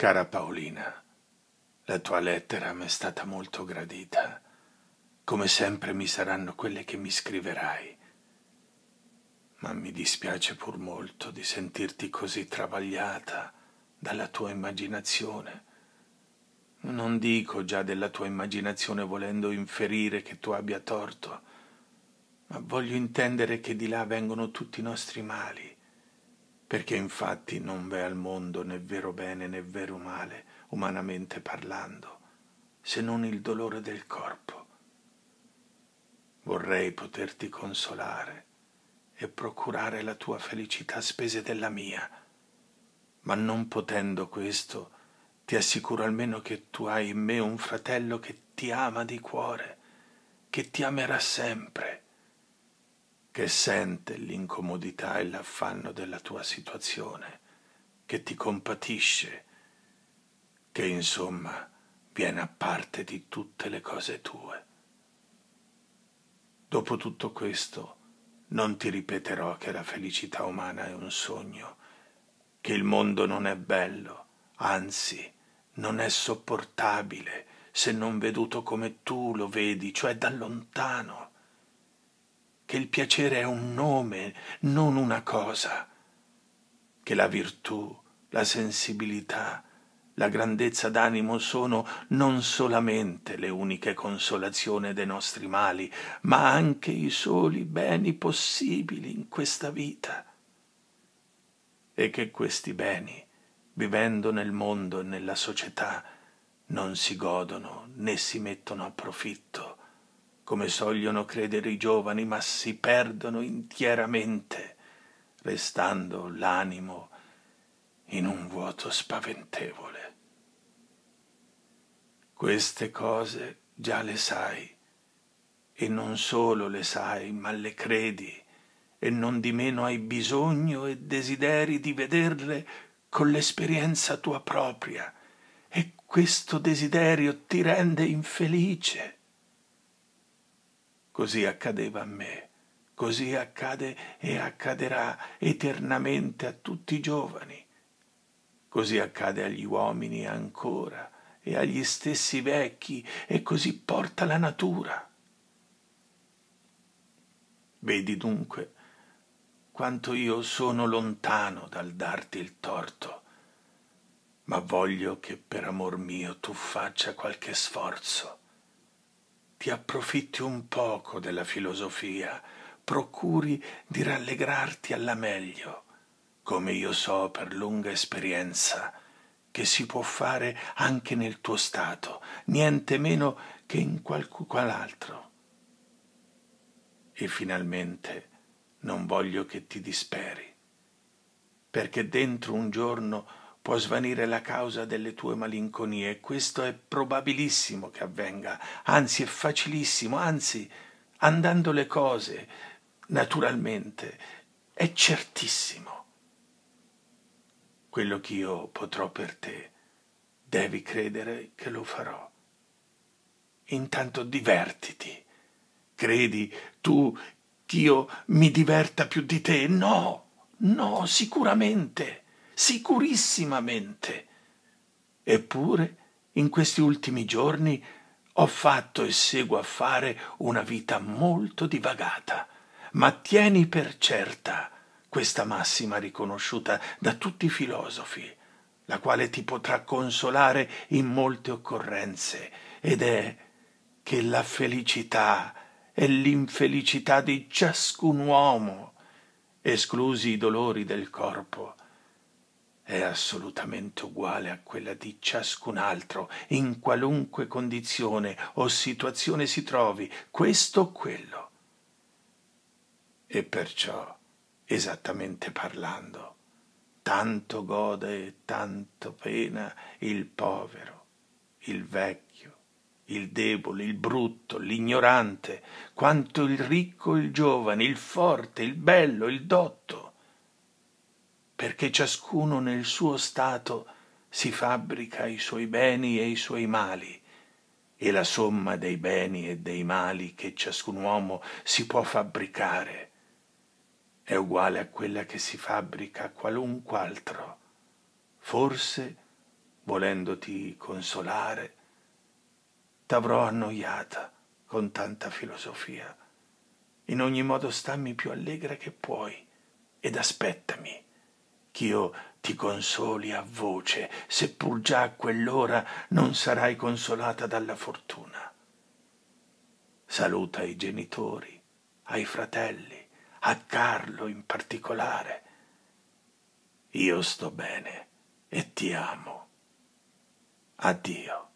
Cara Paolina, la tua lettera mi è stata molto gradita. Come sempre mi saranno quelle che mi scriverai. Ma mi dispiace pur molto di sentirti così travagliata dalla tua immaginazione. Non dico già della tua immaginazione volendo inferire che tu abbia torto, ma voglio intendere che di là vengono tutti i nostri mali perché infatti non v'è al mondo né vero bene né vero male, umanamente parlando, se non il dolore del corpo. Vorrei poterti consolare e procurare la tua felicità a spese della mia, ma non potendo questo, ti assicuro almeno che tu hai in me un fratello che ti ama di cuore, che ti amerà sempre che sente l'incomodità e l'affanno della tua situazione, che ti compatisce, che insomma viene a parte di tutte le cose tue. Dopo tutto questo, non ti ripeterò che la felicità umana è un sogno, che il mondo non è bello, anzi non è sopportabile se non veduto come tu lo vedi, cioè da lontano che il piacere è un nome, non una cosa, che la virtù, la sensibilità, la grandezza d'animo sono non solamente le uniche consolazioni dei nostri mali, ma anche i soli beni possibili in questa vita. E che questi beni, vivendo nel mondo e nella società, non si godono né si mettono a profitto, come sogliono credere i giovani, ma si perdono intieramente, restando l'animo in un vuoto spaventevole. Queste cose già le sai, e non solo le sai, ma le credi, e non di meno hai bisogno e desideri di vederle con l'esperienza tua propria, e questo desiderio ti rende infelice Così accadeva a me, così accade e accadrà eternamente a tutti i giovani. Così accade agli uomini ancora e agli stessi vecchi e così porta la natura. Vedi dunque quanto io sono lontano dal darti il torto, ma voglio che per amor mio tu faccia qualche sforzo ti approfitti un poco della filosofia, procuri di rallegrarti alla meglio, come io so per lunga esperienza, che si può fare anche nel tuo stato, niente meno che in qualcun altro. E finalmente non voglio che ti disperi, perché dentro un giorno può svanire la causa delle tue malinconie questo è probabilissimo che avvenga, anzi è facilissimo, anzi, andando le cose naturalmente, è certissimo. Quello che io potrò per te, devi credere che lo farò. Intanto divertiti. Credi tu che io mi diverta più di te? No, no, sicuramente sicurissimamente. Eppure, in questi ultimi giorni ho fatto e seguo a fare una vita molto divagata, ma tieni per certa questa massima riconosciuta da tutti i filosofi, la quale ti potrà consolare in molte occorrenze, ed è che la felicità e l'infelicità di ciascun uomo, esclusi i dolori del corpo, è assolutamente uguale a quella di ciascun altro, in qualunque condizione o situazione si trovi, questo o quello. E perciò, esattamente parlando, tanto gode e tanto pena il povero, il vecchio, il debole, il brutto, l'ignorante, quanto il ricco, il giovane, il forte, il bello, il dotto perché ciascuno nel suo stato si fabbrica i suoi beni e i suoi mali, e la somma dei beni e dei mali che ciascun uomo si può fabbricare è uguale a quella che si fabbrica a qualunque altro, forse volendoti consolare, t'avrò annoiata con tanta filosofia. In ogni modo stammi più allegra che puoi ed aspettami, ch'io ti consoli a voce, seppur già a quell'ora non sarai consolata dalla fortuna. Saluta i genitori, ai fratelli, a Carlo in particolare. Io sto bene e ti amo. Addio.